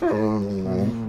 Mm.